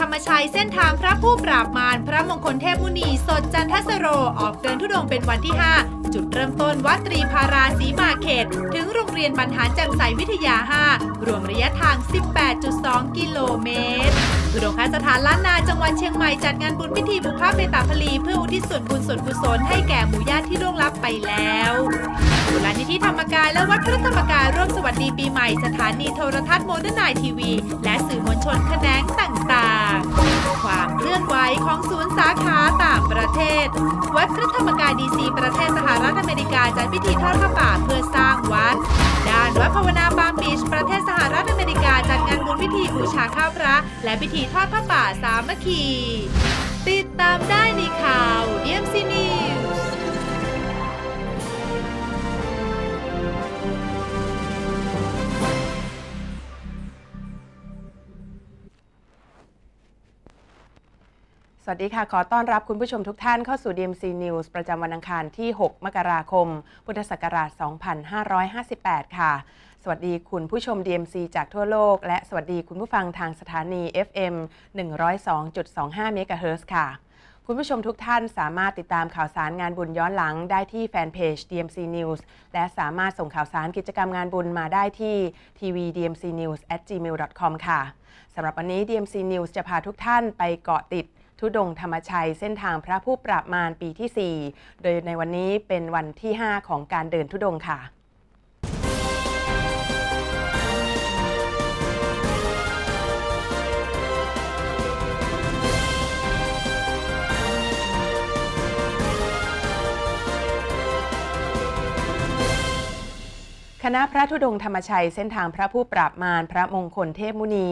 ธรรมชัยเส้นทางพระผู้ปราบมารพระมงคลเทพมุนีสดจันทสโร ออกเดินธุดงค์เป็นวันที่ 5 จุดเริ่มต้นวัดตรีพาราสีมาเขต ถึงโรงเรียนบรรหารแจ่มใสวิทยา 5 รวมระยะทาง 18.2 กิโลเมตรธุดงคสถานล้านนาจังหวัดเชียงใหม่จัดงานบุญพิธีบุพเพเปตาพลี เพื่ออุทิศส่วนบุญส่วนกุศลให้แก่หมู่ญาติที่ล่วงลับไปแล้วมูลนิธิธรรมกายและวัดพระธรรมกายร่วมสวัสดีปีใหม่สถานีโทรทัศน์โมเดิร์นไนน์ทีวี และสื่อมวลชนแขนงต่างๆ ความเคลื่อนไหวของศูนย์สาขาต่างประเทศ วัดพระธรรมกายดีซีประเทศสหรัฐอเมริกาจัดพิธีทอดผ้าป่าเพื่อสร้างวัด ด้านวัดภาวนาปาล์มบีชประเทศสหรัฐอเมริกาจัดงานบุญพิธีบูชาข้าวพระ และพิธีทอดผ้าป่าสามัคคี ติดตามได้ในข่าว DMC News วัสดีค่ะ ขอต้อนรับคุณผู้ชมทุกท่านเข้าสู่ DMC News ประจำวันอังคารที่ 6 มกราคม พุทธศักราช 2558 ค่ะ สวัสดีคุณผู้ชม DMC จากทั่วโลก และสวัสดีคุณผู้ฟังทางสถานี FM 102.25 MHz ค่ะ คุณผู้ชมทุกท่านสามารถติดตามข่าวสารงานบุญย้อนหลังได้ที่แฟนเพจ DMC News และสามารถส่งข่าวสารกิจกรรมงานบุญมาได้ที่ tv dmc news gmail com ค่ะสำหรับวันนี้ DMC News จะพาทุกท่านไปเกาะติด ทุดงธรรมชัยเส้นทางพระผู้ปราบมารปีที่ 4 โดยในวันนี้เป็นวันที่ 5 ของการเดินทุดงค่ะ คณะพระธุดงธรรมชัยเส้นทางพระผู้ปราบมารพระมงคลเทพมุนี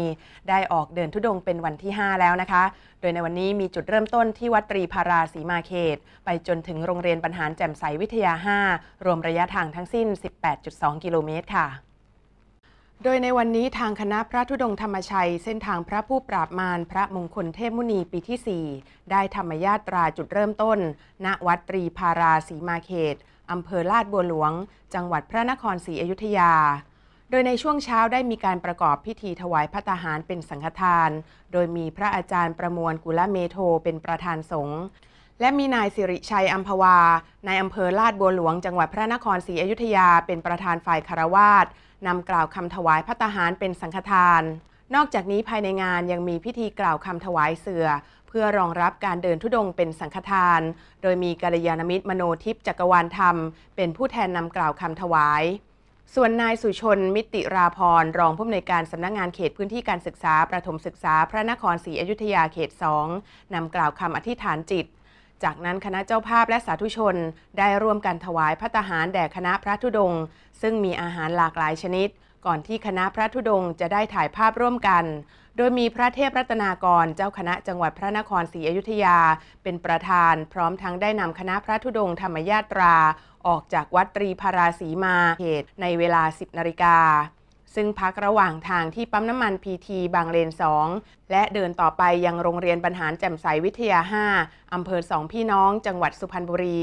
ได้ออกเดินธุดงเป็นวันที่ 5 แล้วนะคะ โดยในวันนี้มีจุดเริ่มต้นที่วัดตรีพาราสีมาเขต ไปจนถึงโรงเรียนบรรหารแจ่มใสวิทยา 5 รวมระยะทางทั้งสิ้น 18.2 กิโลเมตรค่ะโดยในวันนี้ทางคณะพระธุดงธรรมชัย เส้นทางพระผู้ปราบมารพระมงคลเทพมุนีปีที่ 4 ได้ธรรมญาตราจุดเริ่มต้น ณวัดตรีพาราสีมาเขต อำเภอลาดบัวหลวง จังหวัดพระนครศรีอยุธยา โดยในช่วงเช้าได้มีการประกอบพิธีถวายภัตตาหารเป็นสังฆทาน โดยมีพระอาจารย์ประมวลกุลเมโทเป็นประธานสงฆ์และมีนายสิริชัยอัมพวานายอำเภอลาดบัวหลวง จังหวัดพระนครศรีอยุธยาเป็นประธานฝ่ายฆราวาสนำกล่าวคำถวายภัตตาหารเป็นสังฆทาน นอกจากนี้ภายในงานยังมีพิธีกล่าวคำถวายเสือ เพื่อรองรับการเดินทุดงค์เป็นสังฆทาน โดยมีกัลยาณมิตรมโนทิพย์จักรวาลธรรม เป็นผู้แทนนำกล่าวคำถวาย ส่วนนายสุชน มิติราพร รองผู้อำนวยการสำนักงานเขตพื้นที่การศึกษา ประถมศึกษา พระนครศรีอยุธยาเขต 2นำกล่าวคำอธิษฐานจิต จากนั้นคณะเจ้าภาพและสาธุชน ได้ร่วมกันถวายพระตาหารแด่คณะพระธุดงค์ซึ่งมีอาหารหลากหลายชนิด ก่อนที่คณะพระธุดงค์จะได้ถ่ายภาพร่วมกัน โดยมีพระเทพรัตนากรเจ้าคณะจังหวัดพระนครศรีอยุธยา เป็นประธาน พร้อมทั้งได้นำคณะพระธุดงธรรมยาตรา ออกจากวัดตรีพาราสีมาเขตในเวลา 10นาฬิกาซึ่งพักระหว่างทางที่ปั๊มน้ำมันพีทีบางเลน 2 และเดินต่อไปยังโรงเรียนบรรหารแจ่มใสวิทยา 5 อำเภอสองพี่น้องจังหวัดสุพรรณบุรี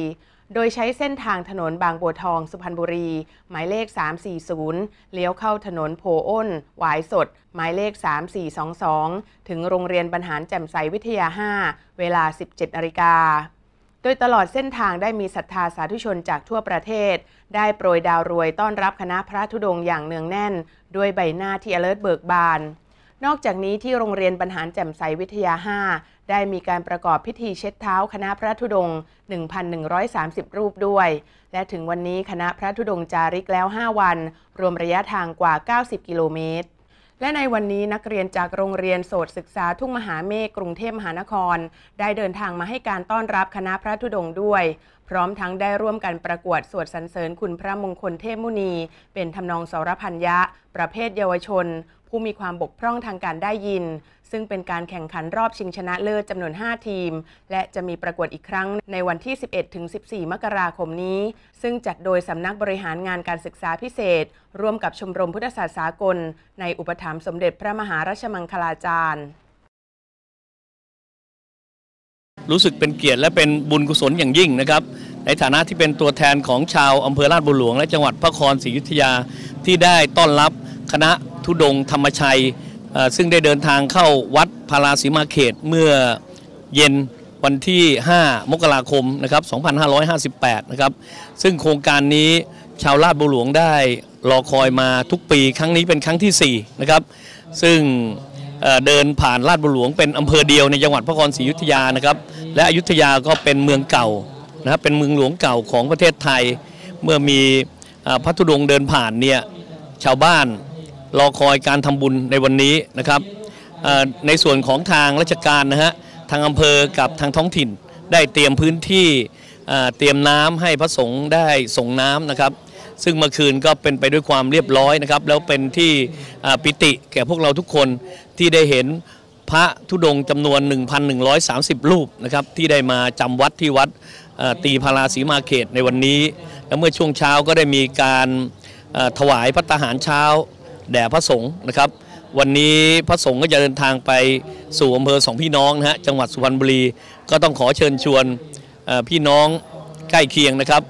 โดยใช้เส้นทางถนนบางบัวทองสุพรรณบุรี หมายเลข 340 เลี้ยวเข้าถนนโพอ้น หวายสด หมายเลข 3422 ถึงโรงเรียนบรรหารแจ่มใสวิทยา 5 เวลา 17นาฬิกาโดยตลอดเส้นทางได้มีศรัทธาสาธุชนจากทั่วประเทศ ได้โปรยดาวรวยต้อนรับคณะพระธุดงค์อย่างเนืองแน่น ด้วยใบหน้าที่ร่าเริงเบิกบาน นอกจากนี้ที่โรงเรียนบรรหารแจ่มใสวิทยา 5 ได้มีการประกอบพิธีเช็ดเท้าคณะพระธุดงค์1,130 รูปด้วย และถึงวันนี้คณะพระธุดงค์จาริกแล้ว 5 วัน รวมระยะทางกว่า 90 กิโลเมตรและในวันนี้นักเรียนจากโรงเรียนโสตศึกษาทุ่งมหาเมฆกรุงเทพมหานคร ได้เดินทางมาให้การต้อนรับคณะพระธุดงค์ด้วย พร้อมทั้งได้ร่วมกันประกวดสวดสรรเสริญคุณพระมงคลเทพมุนี เป็นทำนองสรพัญญะ ประเภทเยาวชน ผู้มีความบกพร่องทางการได้ยิน ซึ่งเป็นการแข่งขันรอบชิงชนะเลิศจำนวน 5 ทีม และจะมีประกวดอีกครั้งในวันที่ 11-14 มกราคมนี้ ซึ่งจัดโดยสำนักบริหารงานการศึกษาพิเศษ ร่วมกับชมรมพุทธศาสตร์สากล ในอุปถัมภ์สมเด็จพระมหาราชมังคลาจารย์รู้สึกเป็นเกียรติและเป็นบุญกุศลอย่างยิ่งนะครับ ในฐานะที่เป็นตัวแทนของชาวอำเภอลาดบุหลวง และจังหวัดพระนครศรีอยุธยาที่ได้ต้อนรับคณะ ทุดงธรรมชัย ซึ่งได้เดินทางเข้าวัดพาราสีมาเขตเมื่อเย็นวันที่ 5 มกราคมนะครับ 2558 นะครับ ซึ่งโครงการนี้ชาวลาดบุหลวงได้รอคอยมาทุกปี ครั้งนี้เป็นครั้งที่ 4 นะครับ ซึ่งเดินผ่านลาดบุหลวงเป็นอำเภอเดียวในจังหวัดพระนครศรีอยุธยานะครับ และอยุธยาก็เป็นเมืองเก่านะครับเป็นเมืองหลวงเก่าของประเทศไทย เมื่อมีพระธุดงเดินผ่านเนี่ยชาวบ้าน รอคอยการทำบุญในวันนี้นะครับในส่วนของทางราชการนะฮะทางอำเภอกับทางท้องถิ่น ได้เตรียมพื้นที่เตรียมน้ำให้พระสงฆ์ได้ส่งน้ำนะครับ ซึ่งเมื่อคืนก็เป็นไปด้วยความเรียบร้อยนะครับ แล้วเป็นที่ปิติแก่พวกเราทุกคนที่ได้เห็นพระธุดงค์จำนวน 1,130 รูปนะครับที่ได้มาจำวัดที่วัดตีพาราสีมาเขตในวันนี้ แล้วเมื่อช่วงเช้าก็ได้มีการถวายพระตาหารเช้า แด่พระสงฆ์นะครับ วันนี้พระสงฆ์ก็จะเดินทางไปสู่อำเภอสองพี่น้องนะฮะจังหวัดสุพรรณบุรี ก็ต้องขอเชิญชวนพี่น้องใกล้เคียงนะครับ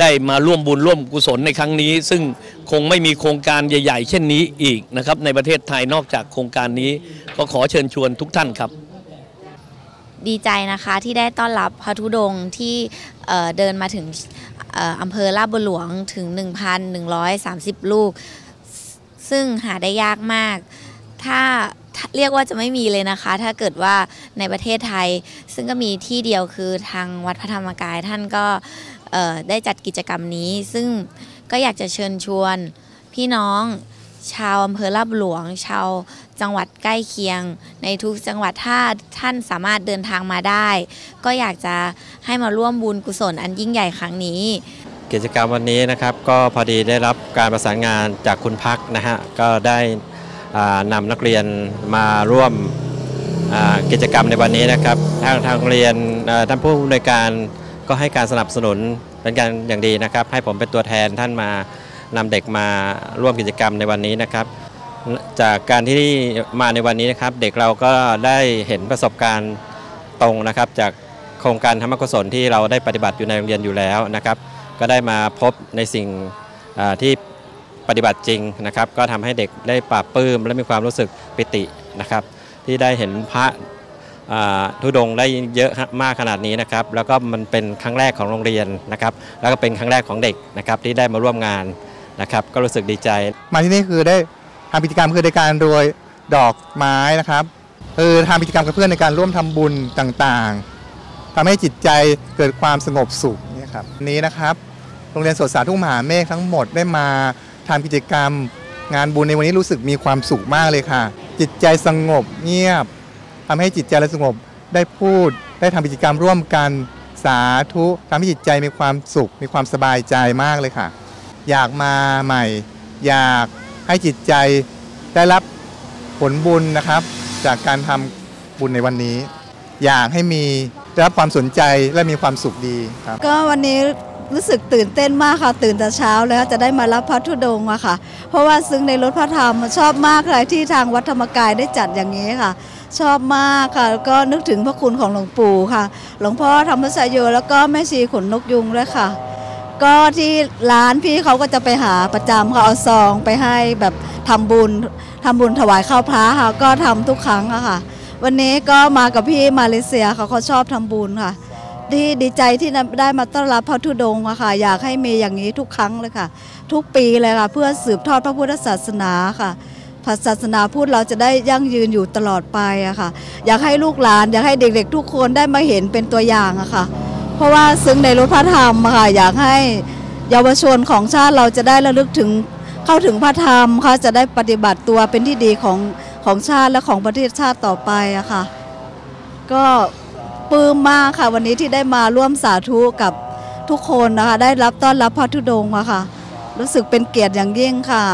ได้มาร่วมบุญร่วมกุศลในครั้งนี้ ซึ่งคงไม่มีโครงการใหญ่ ๆ เช่นนี้อีกนะครับ ในประเทศไทยนอกจากโครงการนี้ ก็ขอเชิญชวนทุกท่านครับดีใจนะคะที่ได้ต้อนรับพระธุดงค์ที่เดินมาถึงเอ่ออำเภอลาดบุหลวงถึง 1,130 ลูก ซึ่งหาได้ยากมาก ถ้าเรียกว่าจะไม่มีเลยนะคะ ถ้าเกิดว่าในประเทศไทย ซึ่งก็มีที่เดียวคือทางวัดพระธรรมกายท่านก็ได้จัดกิจกรรมนี้ ซึ่งก็อยากจะเชิญชวนพี่น้องชาวอำเภอลาบหลวง ชาวจังหวัดใกล้เคียง ในทุกจังหวัดถ้าท่านสามารถเดินทางมาได้ ก็อยากจะให้มาร่วมบุญกุศลอันยิ่งใหญ่ครั้งนี้ กิจกรรมวันนี้นะครับก็พอดีได้รับการประสานงานจากคุณพักนะฮะก็ได้อ่านำนักเรียนมาร่วมกิจกรรมในวันนี้นะครับ ทางทางโรงเรียนท่านผู้อำนวยการก็ให้การสนับสนุนเป็นการอย่างดีนะครับ ให้ผมเป็นตัวแทนท่านมานำเด็กมาร่วมกิจกรรมในวันนี้นะครับ จากการที่มาในวันนี้นะครับ เด็กเราก็ได้เห็นประสบการณ์ตรงนะครับ จากโครงการธรรมกุศลที่เราได้ปฏิบัติอยู่ในโรงเรียนอยู่แล้วนะครับ ก็ได้มาพบในสิ่งที่ปฏิบัติจริงนะครับ ก็ทำให้เด็กได้ปราบปลื้ม และมีความรู้สึกปิตินะครับ ที่ได้เห็นพระอ่าธุดงค์ได้เยอะมากขนาดนี้นะครับ แล้วก็มันเป็นครั้งแรกของโรงเรียนนะครับ แล้วก็เป็นครั้งแรกของเด็กนะครับที่ได้มาร่วมงานนะครับ ก็รู้สึกดีใจ มาที่นี่คือได้ทำกิจกรรมคือในการโรยดอกไม้นะครับคือทำกิจกรรมกับเพื่อนในการร่วมทำบุญต่างๆทำให้จิตใจเกิดความสงบสุข ครับนี้นะครับโรงเรียนสวนสาธุมหาเมฆทั้งหมดได้มาทำกิจกรรม งานบุญในวันนี้รู้สึกมีความสุขมากเลยค่ะ จิตใจสงบเงียบทำให้จิตใจเราสงบได้พูด ได้ทำกิจกรรมร่วมกันสาธุทำให้จิตใจมีความสุข มีความสบายใจมากเลยค่ะ อยากมาใหม่ อยากให้จิตใจได้รับผลบุญนะครับ จากการทำบุญในวันนี้ อยากให้มี ได้รับความสนใจและมีความสุขดีครับ ก็วันนี้รู้สึกตื่นเต้นมากค่ะ ตื่นแต่เช้าแล้วจะได้มารับพระธุดงค์อะค่ะ เพราะว่าซึ้งในรถพระธรรมชอบมากเลยที่ทางวัดธรรมกายได้จัดอย่างนี้ค่ะ ชอบมากค่ะแล้วก็นึกถึงพระคุณของหลวงปู่ค่ะ หลวงพ่อธรรมสยโยแล้วก็แม่ชีขนนกยุงด้วยค่ะ ก็ที่ร้านพี่เขาก็จะไปหาประจำเขาเอาซองไปให้แบบทำบุญทำบุญถวายข้าวพระค่ะก็ทำทุกครั้งอะค่ะ วันนี้ก็มากับพี่มาเลเซียเขาเขาชอบทำบุญค่ะ ที่ดีใจที่ได้มาต้อนรับพระธุดงค์ค่ะ อยากให้มีอย่างนี้ทุกครั้งเลยค่ะ ทุกปีเลยค่ะ เพื่อสืบทอดพระพุทธศาสนาค่ะพระศาสนาพุทธเราจะได้ยั่งยืนอยู่ตลอดไปอะค่ะ อยากให้ลูกหลาน อยากให้เด็กๆ ทุกคนได้มาเห็นเป็นตัวอย่างอะค่ะ เพราะว่าซึ้งในรถพระธรรมอะค่ะ อยากให้เยาวชนของชาติเราจะได้ระลึกถึงเข้าถึงพระธรรมค่ะจะได้ปฏิบัติตัวเป็นที่ดีของ ของชาติและของประเทศชาติต่อไปอะค่ะ ก็ปลื้มมากค่ะ วันนี้ที่ได้มาร่วมสาธุกับทุกคนนะคะ ได้รับต้อนรับพระธุดงค์อะค่ะ รู้สึกเป็นเกียรติอย่างยิ่งค่ะ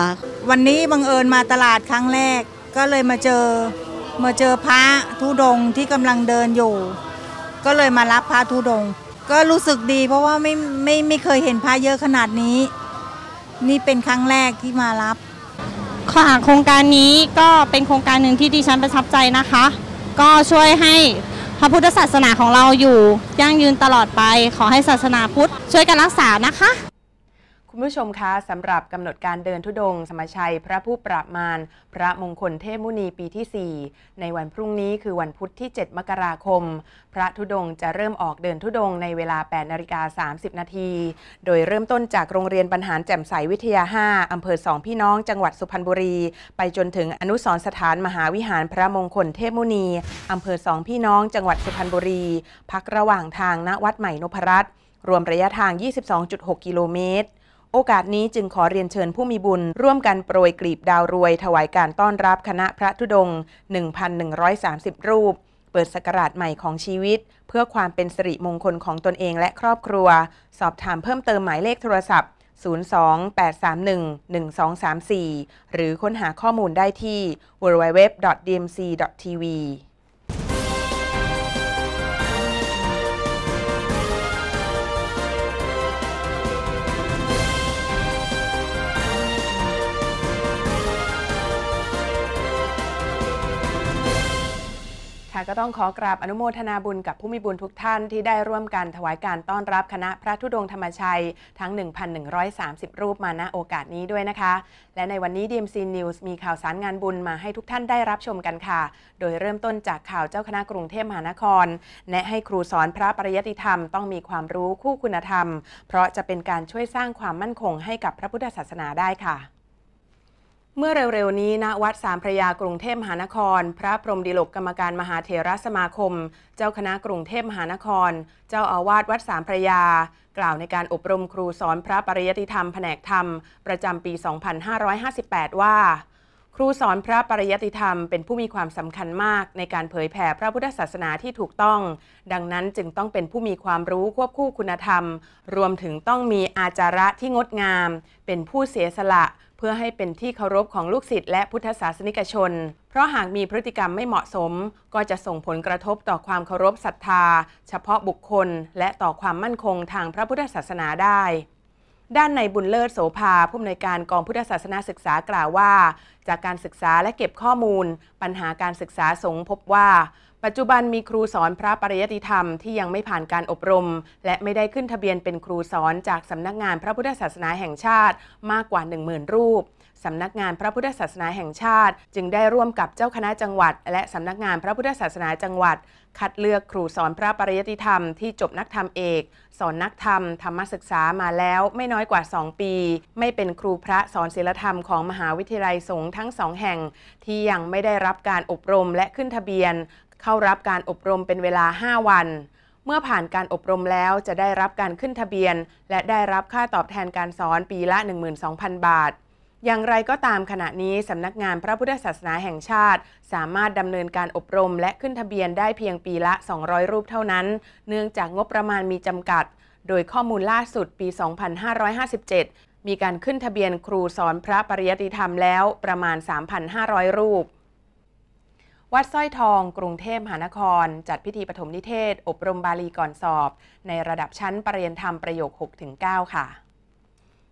วันนี้บังเอิญมาตลาดครั้งแรก ก็เลยมาเจอมาเจอพระธุดงค์ที่กำลังเดินอยู่ ก็เลยมารับพระธุดงค์ก็รู้สึกดีเพราะว่าไม่ไม่ไม่เคยเห็นพระเยอะขนาดนี้ นี่เป็นครั้งแรกที่มารับ ค่ะโครงการนี้ก็เป็นโครงการหนึ่งที่ดิฉันประทับใจนะคะ ก็ช่วยให้พระพุทธศาสนาของเราอยู่ยั่งยืนตลอดไป ขอให้ศาสนาพุทธช่วยกันรักษานะคะ คุณผู้ชมคะสำหรับกำหนดการเดินทุดง สมชัย พระผู้ปราบมารพระมงคลเทพมุนีปีที่ 4 ในวันพรุ่งนี้คือวันพุธที่ 7 มกราคม พระธุดงจะเริ่มออกเดินทุดงในเวลา 8 นาฬิกา 30 นาทีโดยเริ่มต้นจากโรงเรียนบรรหารแจ่มใสวิทยา 5อำเภอสองพี่น้องจังหวัดสุพรรณบุรี ไปจนถึงอนุสรสถานมหาวิหารพระมงคลเทพมุนีอำเภอสองพี่น้องจังหวัดสุพรรณบุรี พักระหว่างทางณวัดใหม่นพรัตน์รวมระยะทาง 22.6 กิโลเมตร โอกาสนี้จึงขอเรียนเชิญผู้มีบุญ ร่วมกันโปรยกลีบดาวรวย ถวายการต้อนรับคณะพระธุดงค์1,130 รูป เปิดสกราชใหม่ของชีวิต เพื่อความเป็นสิริมงคลของตนเองและครอบครัว สอบถามเพิ่มเติมหมายเลขโทรศัพท์ 02-831-1234 หรือค้นหาข้อมูลได้ที่ www.dmc.tv ค่ะก็ต้องขอกราบอนุโมทนาบุญกับผู้มีบุญทุกท่านที่ได้ร่วมกันถวายการต้อนรับคณะพระธุดงธรรมชัย ทั้ง 1,130 รูปมาณโอกาสนี้ด้วยนะคะ และในวันนี้ DMC News มีข่าวสารงานบุญมาให้ทุกท่านได้รับชมกันค่ะ โดยเริ่มต้นจากข่าวเจ้าคณะกรุงเทพมหานคร แนะให้ครูสอนพระปริยติธรรมต้องมีความรู้คู่คุณธรรม เพราะจะเป็นการช่วยสร้างความมั่นคงให้กับพระพุทธศาสนาได้ค่ะ เมื่อเร็วๆ นี้ณวัดสามพระยากรุงเทพมหานคร พระพรหมดิลกกรรมการมหาเถรสมาคม เจ้าคณะกรุงเทพมหานคร เจ้าอาวาสวัดสามพระยา กล่าวในการอบรมครูสอนพระปริยติธรรมแผนกธรรม ประจำปี 2558 ว่า ครูสอนพระปริยติธรรมเป็นผู้มีความสำคัญมากในการเผยแผ่พระพุทธศาสนาที่ถูกต้อง ดังนั้นจึงต้องเป็นผู้มีความรู้ควบคู่คุณธรรม รวมถึงต้องมีอาจาระที่งดงาม เป็นผู้เสียสละ เพื่อให้เป็นที่เคารพของลูกศิษย์และพุทธศาสนิกชน เพราะหากมีพฤติกรรมไม่เหมาะสม ก็จะส่งผลกระทบต่อความเคารพศรัทธา เฉพาะบุคคล และต่อความมั่นคงทางพระพุทธศาสนาได้ด้านในบุญเลิศโสภาผู้อำนวยการกองพุทธศาสนาศึกษากล่าวว่า จากการศึกษาและเก็บข้อมูล ปัญหาการศึกษาสงพบว่า ปัจจุบันมีครูสอนพระปริยติธรรมที่ยังไม่ผ่านการอบรม และไม่ได้ขึ้นทะเบียนเป็นครูสอนจากสำนักงานพระพุทธศาสนาแห่งชาติมากกว่า 10,000 รูปสำนักงานพระพุทธศาสนาแห่งชาติ จึงได้ร่วมกับเจ้าคณะจังหวัด และสำนักงานพระพุทธศาสนาจังหวัด คัดเลือกครูสอนพระปริยติธรรมที่จบนักธรรมเอก สอนนักธรรม ธรรมศึกษามาแล้วไม่น้อยกว่า 2 ปี ไม่เป็นครูพระสอนศิลธรรมของมหาวิทยาลัยสงฆ์ทั้งสองแห่ง ที่ยังไม่ได้รับการอบรมและขึ้นทะเบียน เข้ารับการอบรมเป็นเวลา 5 วัน เมื่อผ่านการอบรมแล้วจะได้รับการขึ้นทะเบียน และได้รับค่าตอบแทนการสอนปีละ 12,000 บาท อย่างไรก็ตามขณะนี้สำนักงานพระพุทธศาสนาแห่งชาติ สามารถดำเนินการอบรมและขึ้นทะเบียนได้เพียงปีละ 200 รูปเท่านั้น เนื่องจากงบประมาณมีจำกัด โดยข้อมูลล่าสุดปี 2557 มีการขึ้นทะเบียนครูสอนพระปริยติธรรมแล้วประมาณ 3,500 รูป วัดสร้อยทอง กรุงเทพมหานคร จัดพิธีปฐมนิเทศ อบรมบาลีก่อนสอบ ในระดับชั้นปรริญญาธรรมประโยค 6-9 ค่ะ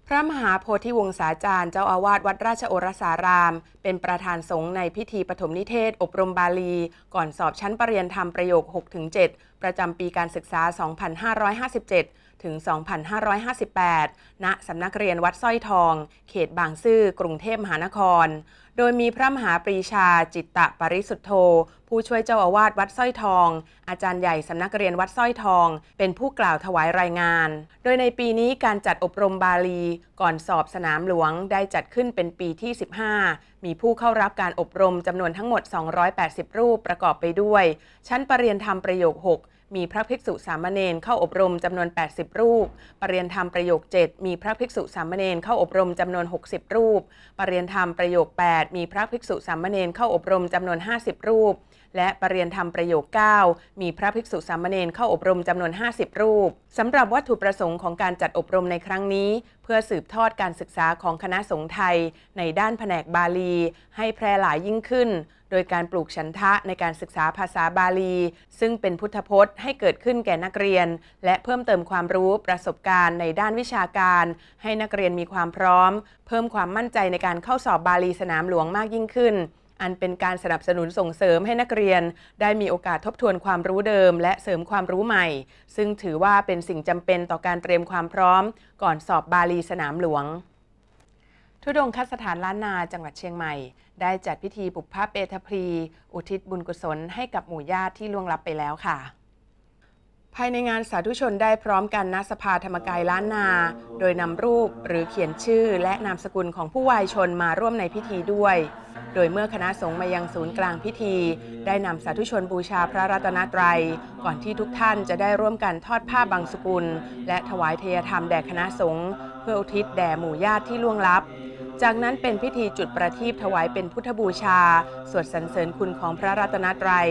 พระมหาโพธิวงศาจารย์ เจ้าอาวาสวัดราชโอรสาราม เป็นประธานสงฆ์ในพิธีปฐมนิเทศ อบรมบาลี ก่อนสอบชั้นปรริญญาธรรมประโยค 6-7 ประจำปีการศึกษา 2557 ถึง 2558 ณสำนักเรียนวัดสร้อยทอง เขตบางซื่อกรุงเทพมหานคร โดยมีพระมหาปรีชาจิตตะปริสุทธโธ ผู้ช่วยเจ้าอาวาสวัดสร้อยทอง อาจารย์ใหญ่สำนักเรียนวัดสร้อยทอง เป็นผู้กล่าวถวายรายงาน โดยในปีนี้การจัดอบรมบาลี ก่อนสอบสนามหลวงได้จัดขึ้นเป็นปีที่ 15 มีผู้เข้ารับการอบรมจำนวนทั้งหมด 280 รูปประกอบไปด้วย ชั้นปรริญญาธรรมประโยค 6 มีพระภิกษุสามเณรเข้าอบรมจำนวน 80 รูป ปรริญญาธรรมประโยค 7 มีพระภิกษุสามเณรเข้าอบรมจำนวน 60 รูป ปรริญญาธรรมประโยค 8 มีพระภิกษุสามเณรเข้าอบรมจำนวน 50 รูป และปรริญญาธรรมประโยค 9 มีพระภิกษุสามเณรเข้าอบรมจำนวน 50 รูปสำหรับวัตถุประสงค์ของการจัดอบรมในครั้งนี้ เพื่อสืบทอดการศึกษาของคณะสงฆ์ไทย ในด้านแผนกบาลี ให้แพร่หลายยิ่งขึ้น โดยการปลูกฉันทะในการศึกษาภาษาบาลี ซึ่งเป็นพุทธพจน์ให้เกิดขึ้นแก่นักเรียน และเพิ่มเติมความรู้ประสบการณ์ในด้านวิชาการ ให้นักเรียนมีความพร้อม เพิ่มความมั่นใจในการเข้าสอบบาลีสนามหลวงมากยิ่งขึ้นอันเป็นการสนับสนุนส่งเสริมให้นักเรียน ได้มีโอกาสทบทวนความรู้เดิม และเสริมความรู้ใหม่ ซึ่งถือว่าเป็นสิ่งจำเป็นต่อการเตรียมความพร้อม ก่อนสอบบาลีสนามหลวง ทุดงคสถานล้านนาจังหวัดเชียงใหม่ ได้จัดพิธีปุพพะเปทพรี อุทิศบุญกุศลให้กับหมู่ญาติที่ล่วงลับไปแล้วค่ะ ภายในงานสาธุชนได้พร้อมกันณสภาธรรมกายล้านนา โดยนำรูปหรือเขียนชื่อและนามสกุลของผู้วายชนมาร่วมในพิธีด้วย โดยเมื่อคณะสงฆ์มายังศูนย์กลางพิธี ได้นำสาธุชนบูชาพระรัตนตรัย ก่อนที่ทุกท่านจะได้ร่วมกันทอดผ้าบางสกุล และถวายเทยธรรมแด่คณะสงฆ์เพื่ออุทิศแด่หมู่ญาติที่ล่วงลับ จากนั้นเป็นพิธีจุดประทีปถวายเป็นพุทธบูชา สวดสรรเสริญคุณของพระรัตนตรัย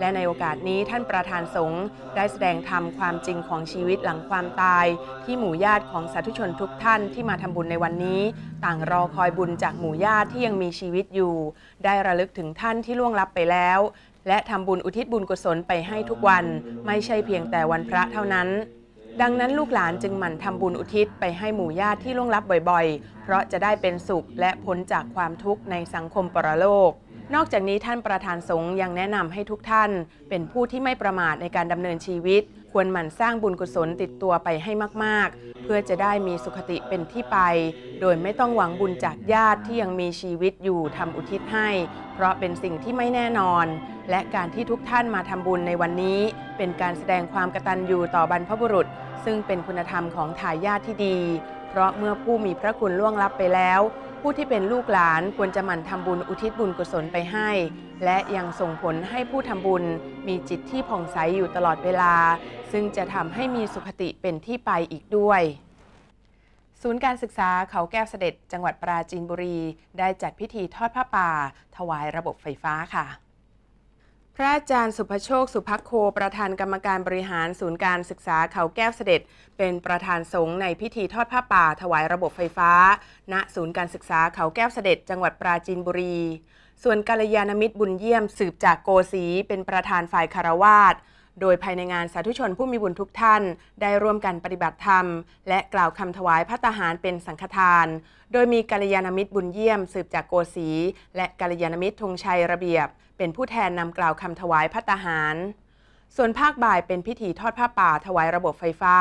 และในโอกาสนี้ท่านประธานสงฆ์ได้แสดงธรรมความจริงของชีวิตหลังความตาย ที่หมู่ญาติของสาธุชนทุกท่านที่มาทำบุญในวันนี้ ต่างรอคอยบุญจากหมู่ญาติที่ยังมีชีวิตอยู่ ได้ระลึกถึงท่านที่ล่วงลับไปแล้ว และทำบุญอุทิศบุญกุศลไปให้ทุกวัน ไม่ใช่เพียงแต่วันพระเท่านั้น ดังนั้นลูกหลานจึงหมั่นทำบุญอุทิศไปให้หมู่ญาติที่ล่วงลับบ่อยๆ เพราะจะได้เป็นสุขและพ้นจากความทุกข์ในสังคมปรโลก นอกจากนี้ท่านประธานสงฆ์ยังแนะนำให้ทุกท่าน เป็นผู้ที่ไม่ประมาทในการดำเนินชีวิต ควรหมั่นสร้างบุญกุศลติดตัวไปให้มากๆ เพื่อจะได้มีสุขติเป็นที่ไป โดยไม่ต้องหวังบุญจากญาติที่ยังมีชีวิตอยู่ทำอุทิศให้ เพราะเป็นสิ่งที่ไม่แน่นอน และการที่ทุกท่านมาทำบุญในวันนี้ เป็นการแสดงความกตัญญูต่อบรรพบุรุษ ซึ่งเป็นคุณธรรมของทายาทที่ดี เพราะเมื่อผู้มีพระคุณล่วงลับไปแล้ว ผู้ที่เป็นลูกหลานควรจะหมั่นทำบุญอุทิศบุญกุศลไปให้ และยังส่งผลให้ผู้ทำบุญมีจิตที่ผ่องใสอยู่ตลอดเวลา ซึ่งจะทำให้มีสุขติเป็นที่ไปอีกด้วยศูนย์การศึกษาเขาแก้วเสด็จจังหวัดปราจีนบุรี ได้จัดพิธีทอดผ้าป่า ถวายระบบไฟฟ้าค่ะ พระอาจารย์สุภโชค สุภโค ประธานกรรมการบริหารศูนย์การศึกษาเขาแก้วเสด็จ เป็นประธานสงฆ์ในพิธีทอดผ้าป่า ถวายระบบไฟฟ้า ณศูนย์การศึกษาเขาแก้วเสด็จ จังหวัดปราจีนบุรี ส่วนกัลยาณมิตรบุญเยี่ยมสืบจากโกสีเป็นประธานฝ่ายคารวาสโดยภายในงานสาธุชนผู้มีบุญทุกท่าน ได้ร่วมกันปฏิบัติธรรม และกล่าวคำถวายพระตาหารเป็นสังฆทาน โดยมีกัลยาณมิตรบุญเยี่ยมสืบจากโกสีและกัลยาณมิตรธงชัยระเบียบ เป็นผู้แทนนำกล่าวคำถวายพระตาหาร ส่วนภาคบ่ายเป็นพิธีทอดผ้าป่าถวายระบบไฟฟ้า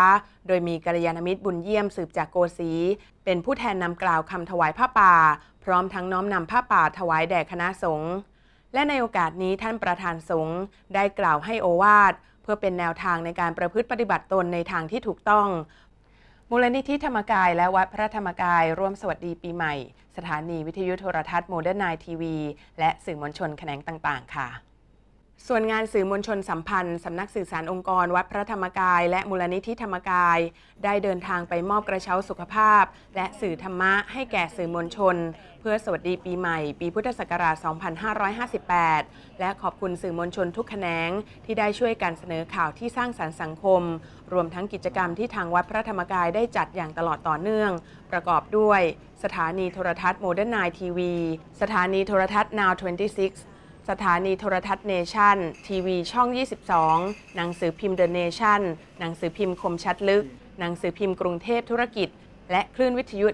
โดยมีกัลยาณมิตรบุญเยี่ยมสืบจากโกสีเป็นผู้แทนนำกล่าวคำถวายผ้าป่า พร้อมทั้งน้อมนำผ้าป่าถวายแด่คณะสงฆ์และในโอกาสนี้ท่านประธานสงฆ์ได้กล่าวให้โอวาทเพื่อเป็นแนวทางในการประพฤติปฏิบัติตนในทางที่ถูกต้อง มูลนิธิธรรมกายและวัดพระธรรมกายร่วมสวัสดีปีใหม่ สถานีวิทยุโทรทัศน์โมเดิร์นไนน์ทีวีและสื่อมวลชนแขนงต่าง ๆ ค่ะ ส่วนงานสื่อมวลชนสัมพันธ์ สำนักสื่อสารองค์กร วัดพระธรรมกาย และมูลนิธิธรรมกาย ได้เดินทางไปมอบกระเช้าสุขภาพ และสื่อธรรมะให้แก่สื่อมวลชน เพื่อสวัสดีปีใหม่ ปีพุทธศักราช 2558 และขอบคุณสื่อมวลชนทุกแขนง ที่ได้ช่วยกันเสนอข่าวที่สร้างสรรค์สังคม รวมทั้งกิจกรรมที่ทางวัดพระธรรมกายได้จัดอย่างตลอดต่อเนื่อง ประกอบด้วย สถานีโทรทัศน์โมเดิร์นไนน์ทีวีสถานีโทรทัศน์ Now 26 สถานีโทรทัศน์เนชั่น ทีวีช่อง 22 หนังสือพิมพ์เดอะเนชั่น หนังสือพิมพ์คมชัดลึก หนังสือพิมพ์กรุงเทพธุรกิจ และคลื่นวิทยุ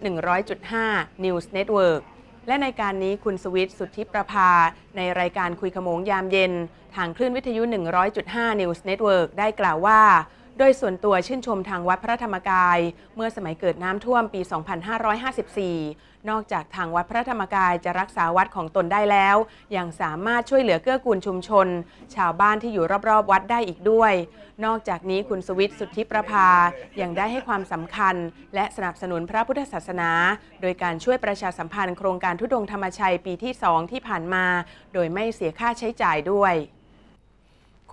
100.5 News Network และในการนี้คุณสวิทย์สุทธิประภา ในรายการคุยขโมงยามเย็น ทางคลื่นวิทยุ 100.5 News Network ได้กล่าวว่า โดยส่วนตัวชื่นชมทางวัดพระธรรมกาย เมื่อสมัยเกิดน้ำท่วมปี 2554 นอกจากทางวัดพระธรรมกายจะรักษาวัดของตนได้แล้ว ยังสามารถช่วยเหลือเกื้อกูลชุมชน ชาวบ้านที่อยู่รอบๆ วัดได้อีกด้วย นอกจากนี้คุณสวิทสุทธิประภา ยังได้ให้ความสำคัญ และสนับสนุนพระพุทธศาสนา โดยการช่วยประชาสัมพันธ์โครงการทุดงธรรมชัยปีที่ 2 ที่ผ่านมา โดยไม่เสียค่าใช้จ่ายด้วย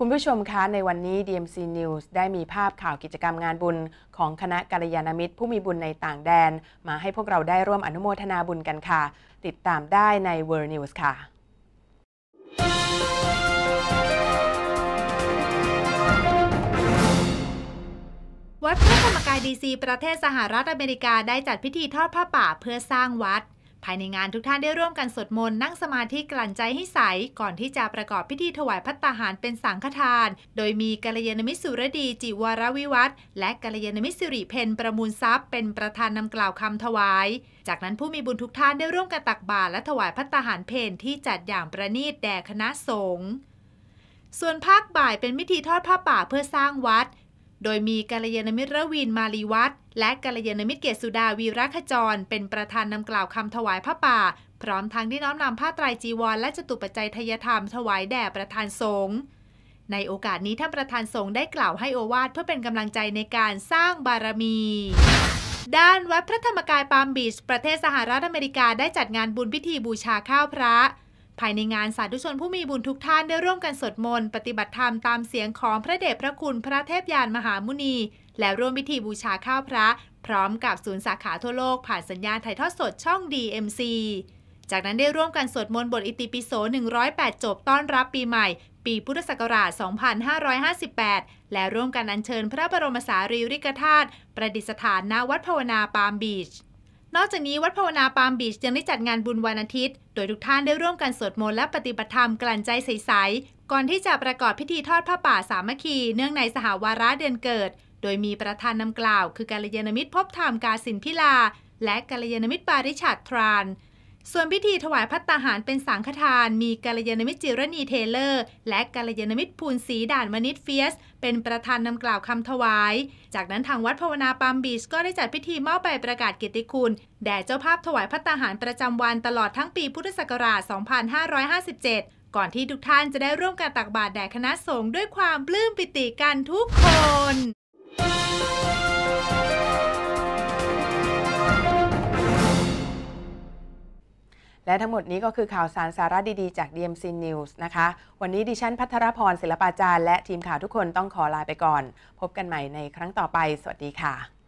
คุณผู้ชมคะในวันนี้ DMC News ได้มีภาพข่าวกิจกรรมงานบุญ ของคณะกัลยาณมิตร ผู้มีบุญในต่างแดน มาให้พวกเราได้ร่วมอนุโมทนาบุญกันค่ะ ติดตามได้ใน World News ค่ะวัดพระธรรมกายดีซีประเทศสหรัฐอเมริกาได้จัดพิธีทอดผ้าป่าเพื่อสร้างวัด ภายในงานทุกท่านได้ร่วมกันสวดมนต์นั่งสมาธิกลั่นใจให้ใส ก่อนที่จะประกอบพิธีถวายพัตตาหารเป็นสังฆทาน โดยมีกัลยาณมิตรสุรดีจิวรวิวัฒและกัลยาณมิตรสิริเพนประมูลทรัพย์ เป็นประธานนำกล่าวคำถวาย จากนั้นผู้มีบุญทุกท่านได้ร่วมกันตักบาตรและถวายพัตตาหารเพนที่จัดอย่างประณีตแด่คณะสงฆ์ส่วนภาคบ่ายเป็นพิธีทอดผ้าป่าเพื่อสร้างวัด โดยมีกัลยาณมิตรวินมาลีวัฒน์และกัลยาณมิตรเกศสุดาวีรขจร เป็นประธานนำกล่าวคำถวายผ้าป่า พร้อมทั้งได้น้อมนำผ้าไตรจีวร และจตุปัจจัยทยธรรมถวายแด่ประธานสงฆ์ในโอกาสนี้ท่านประธานสงฆ์ได้กล่าวให้โอวาทเพื่อเป็นกำลังใจในการสร้างบารมี ด้านวัดพระธรรมกายปาล์มบีชประเทศสหรัฐอเมริกาได้จัดงานบุญพิธีบูชาข้าวพระ ภายในงานสาธุชนผู้มีบุญทุกท่านได้ร่วมกันสวดมนต์ปฏิบัติธรรมตามเสียงของพระเดชพระคุณพระเทพยานมหามุนี และร่วมพิธีบูชาข้าวพระ พร้อมกับศูนย์สาขาทั่วโลกผ่านสัญญาณถ่ายทอดสดช่อง DMC จากนั้นได้ร่วมกันสวดมนต์บทอิติปิโส 108 จบต้อนรับปีใหม่ ปีพุทธศักราช 2558 และร่วมกันอัญเชิญพระบรมสารีริกธาตุประดิษฐานณวัดภาวนาปาล์มบีช นอกจากนี้วัดภาวนาปาล์มบีชยังได้จัดงานบุญวันอาทิตย์ โดยทุกท่านได้ร่วมกันสวดมนต์และปฏิบัติธรรมกลั่นใจใสๆก่อนที่จะประกอบพิธีทอดผ้าป่าสามัคคี เนื่องในสหวาระเดือนเกิด โดยมีประธานนำกล่าว คือกัลยาณมิตรพบธรรมกาสินพิลา และกัลยาณมิตรปาริชาตทราน ส่วนพิธีถวายภัตตาหารเป็นสังฆทาน มีกัลยาณมิตรจิรณีเทเลอร์ และกัลยาณมิตรพูนศรีด่านมนิตเฟียส เป็นประธานนำกล่าวคำถวาย จากนั้นทางวัดภาวนาปาล์มบีชก็ได้จัดพิธีมอบใบประกาศเกียรติคุณ แด่เจ้าภาพถวายภัตตาหารประจำวันตลอดทั้งปีพุทธศักราช 2557 ก่อนที่ทุกท่านจะได้ร่วมการตักบาตรแด่คณะสงฆ์ด้วยความปลื้มปิติกันทุกคน และทั้งหมดนี้ก็คือข่าวสารสาระดีๆ จาก DMC News นะคะ วันนี้ดิฉันพัทรพรศิลปาจารย์และทีมข่าวทุกคนต้องขอลาไปก่อน พบกันใหม่ในครั้งต่อไป สวัสดีค่ะ